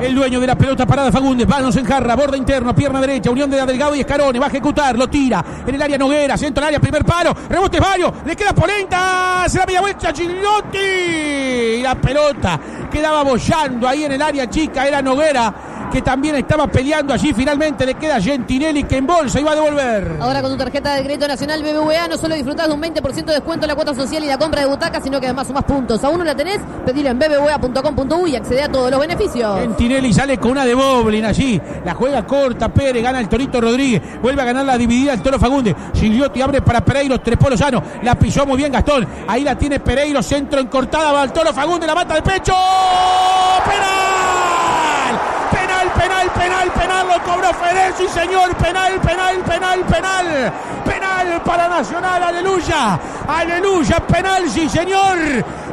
El dueño de la pelota parada Fagundes, manos en jarra, borda interno, pierna derecha, unión de Delgado y Escarone, va a ejecutar, lo tira. En el área Noguera, centro al área, primer palo, rebote varios, le queda polenta, se la media vuelta Gigliotti. Y la pelota quedaba bollando ahí en el área chica, era Noguera que también estaba peleando allí. Finalmente le queda Gentinelli que en bolsa iba a devolver. Ahora con tu tarjeta de crédito nacional BBVA no solo disfrutas de un 20% de descuento en la cuota social y la compra de butacas, sino que además sumas puntos. ¿Aún no la tenés? Pedilo en bbva.com.uy y accede a todos los beneficios. Gentinelli sale con una de Boblin allí. La juega corta, Pérez, gana el Torito Rodríguez. Vuelve a ganar la dividida el Toro Fagunde. Gigliotti abre para Pereiro, Trepolo Sano. La pisó muy bien Gastón. Ahí la tiene Pereiro, centro en cortada, va el Toro Fagunde, la mata de pecho. ¡Penal! Penal, penal, penal, lo cobró Feder, sí señor, penal, penal, penal, penal, penal para Nacional, aleluya, aleluya, penal, sí señor,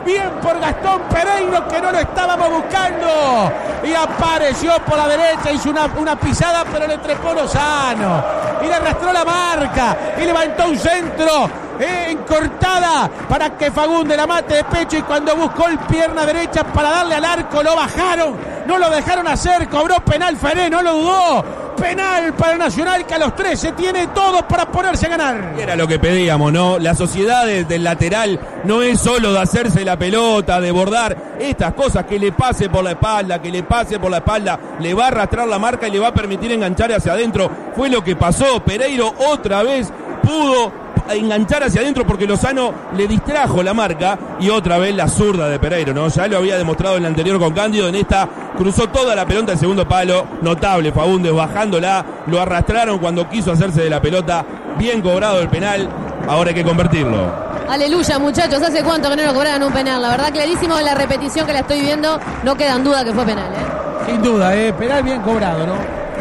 bien por Gastón Pereiro que no lo estábamos buscando y apareció por la derecha, hizo una, una pisada pero le trepó Lozano y le arrastró la marca y levantó un centro encortada para que Fagunde la mate de pecho y cuando buscó el pierna derecha para darle al arco lo bajaron, no lo dejaron hacer, cobró penal Feré, no lo dudó. Penal para Nacional que a los 13 tiene todo para ponerse a ganar. Era lo que pedíamos, ¿no? La sociedad del lateral no es solo de hacerse la pelota, de bordar estas cosas, que le pase por la espalda, que le pase por la espalda, le va a arrastrar la marca y le va a permitir enganchar hacia adentro. Fue lo que pasó. Pereiro otra vez pudo enganchar hacia adentro porque Lozano le distrajo la marca y otra vez la zurda de Pereiro, ¿no? Ya lo había demostrado en la anterior con Cándido, en esta cruzó toda la pelota del segundo palo, notable Fagundes bajándola, lo arrastraron cuando quiso hacerse de la pelota, bien cobrado el penal, ahora hay que convertirlo. Aleluya, muchachos. ¿Hace cuánto que no lo cobraron un penal? La verdad, clarísimo en la repetición que la estoy viendo. No queda en duda que fue penal, ¿eh? Sin duda, ¿eh? Penal bien cobrado, ¿no?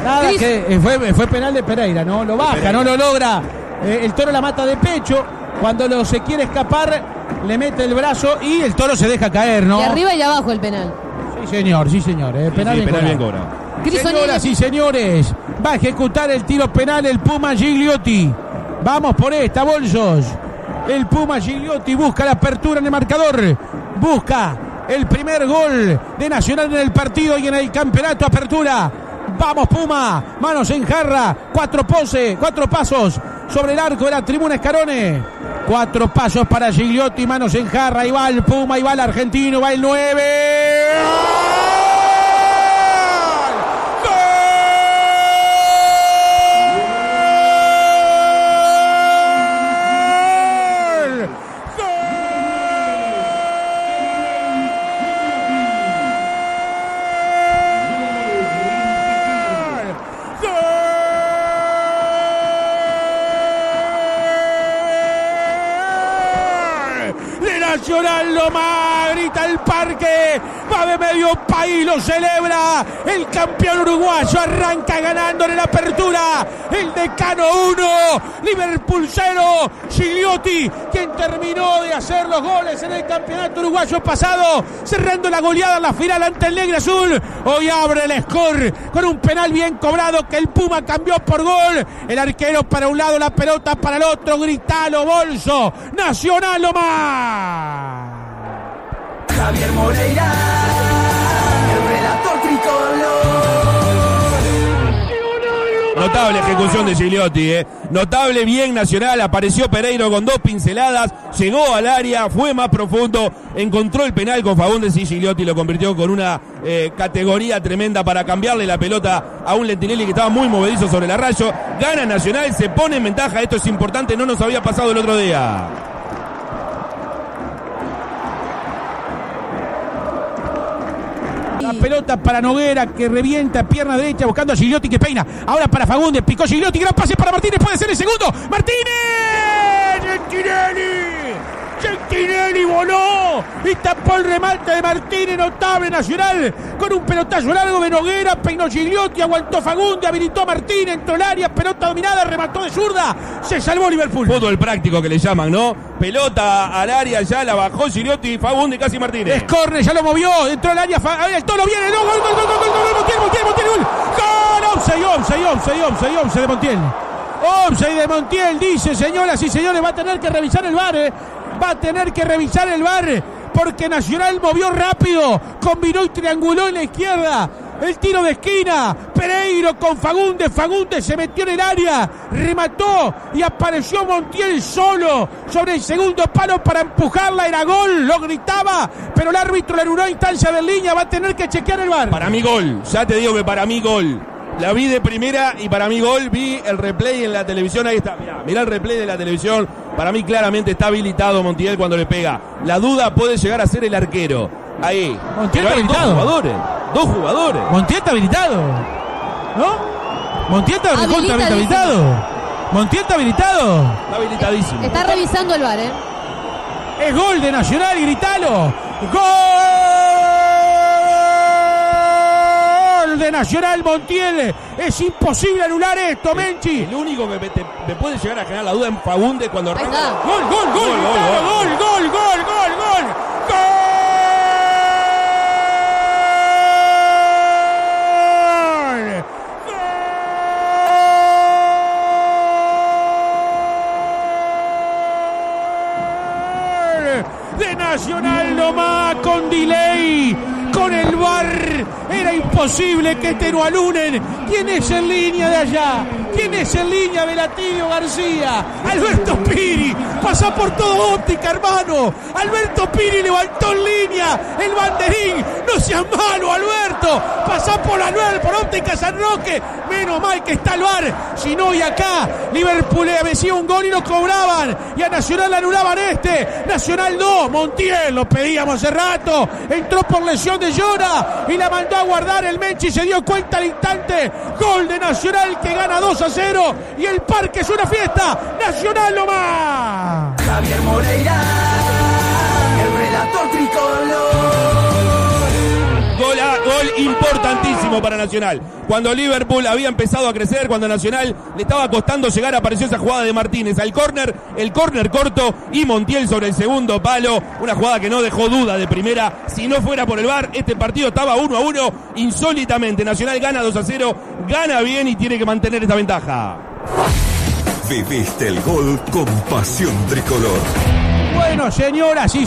Nada que eh, fue, fue penal de Pereira, ¿no? Lo baja, no lo logra eh, el toro la mata de pecho. Cuando lo se quiere escapar, le mete el brazo y el toro se deja caer, ¿no? Y arriba y abajo el penal. Sí, señor, sí, señor. Eh, penal, bien, cobrado. Señoras y señores, va a ejecutar el tiro penal el Puma Gigliotti. Vamos por esta, bolsos. El Puma Gigliotti busca la apertura en el marcador. Busca el primer gol de Nacional en el partido y en el campeonato apertura. Vamos Puma, manos en jarra, cuatro poses, cuatro pasos. Sobre el arco de la tribuna Escarone. Cuatro pasos para Gigliotti, manos en jarra, y va el Puma, y va el argentino, va el 9. Nacional Loma, grita el parque, va de medio país, lo celebra. El campeón uruguayo, arranca ganando en la apertura, el decano 1, Liverpool 0, Gigliotti, quien terminó de hacer los goles en el campeonato uruguayo pasado, cerrando la goleada en la final ante el Negro Azul, hoy abre el score con un penal bien cobrado que el Puma cambió por gol, el arquero para un lado, la pelota para el otro, gritalo bolso, Nacional Loma. Javier Moreira, el relator tricolor. Notable ejecución de Gigliotti, eh. notable bien nacional, apareció Pereiro con dos pinceladas, llegó al área, fue más profundo, encontró el penal con Fagundes y Gigliotti lo convirtió con una eh, categoría tremenda para cambiarle la pelota a un Lentinelli que estaba muy movedizo sobre la rayo, gana Nacional, se pone en ventaja, esto es importante, no nos había pasado el otro día. La pelota para Noguera que revienta pierna derecha buscando a Gigliotti que peina. Ahora para Fagundes, picó Gigliotti, gran pase para Martínez, puede ser el segundo. Martínez, Gentinelli. Gentinelli voló y tapó el remate de Martínez, notable nacional, con un pelotazo largo de Noguera, peinó Gigliotti, aguantó Fagunde, habilitó a Martínez, entró el área, pelota dominada, remató de zurda, se salvó Liverpool. Fútbol práctico que le llaman, ¿no? Pelota al área, ya la bajó Gigliotti, Fagunde casi Martínez. Es córner, ya lo movió, entró al área, el toro viene, no, gol, gol, gol, gol, gol, gol, Montiel, Montiel, Montiel, gol, gol, offside, offside, offside, offside, offside de Montiel. Offside de Montiel, dice, señoras y señores, va a tener que revisar el bar, eh va a tener que revisar el bar porque Nacional movió rápido, combinó y trianguló en la izquierda. El tiro de esquina. Pereiro con Fagundes. Fagundes se metió en el área. Remató y apareció Montiel solo sobre el segundo palo para empujarla. Era gol. Lo gritaba. Pero el árbitro le anuló instancia de línea. Va a tener que chequear el bar. Para mí gol, ya te digo que para mí gol. La vi de primera y para mí gol, vi el replay en la televisión, ahí está, mirá, mirá el replay de la televisión, para mí claramente está habilitado Montiel cuando le pega. La duda puede llegar a ser el arquero. Ahí. Montiel Pero está hay dos habilitado. jugadores, dos jugadores. Montiel está habilitado. ¿No? Montiel está habilitado. Montiel está habilitado. Está habilitadísimo. Está revisando el bar, ¿eh? Es gol de Nacional, gritalo. Gol de Nacional Montiel. Es imposible anular esto, Menchi. El único que me, te- me puede llegar a generar la duda en Fagunde cuando arranca. Gol, gol, gol, Gol, gol, gol, gol, gol, gol, gol. Gol. Gol de Nacional nomás con delay, con el bar. Era imposible que te lo alunen. ¿Quién es en línea de allá? ¿Quién es en línea Velatilio García? Alberto Piri. Pasa por todo óptica, hermano. Alberto Piri levantó en línea el banderín. No seas malo, Alberto. Pasa por la nueve, por óptica San Roque. Menos mal que está el bar. Si no, y acá Liverpool le decía un gol y lo cobraban. Y a Nacional anulaban este. Nacional 2. Montiel, lo pedíamos hace rato. Entró por lesión de Llora y la mandó a guardar el Menchi. Se dio cuenta al instante. Gol de Nacional que gana 2 a 0. Y el parque es una fiesta. Nacional nomás. Javier Moreira, el relator tricolor. Gol, importantísimo para Nacional. Cuando Liverpool había empezado a crecer, cuando Nacional le estaba costando llegar, apareció esa jugada de Martínez al córner, el córner corto y Montiel sobre el segundo palo. Una jugada que no dejó duda de primera. Si no fuera por el VAR, este partido estaba 1 a 1 insólitamente. Nacional gana 2 a 0, gana bien y tiene que mantener esta ventaja. Viviste el gol con pasión tricolor. Bueno, señoras y